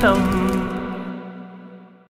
தம்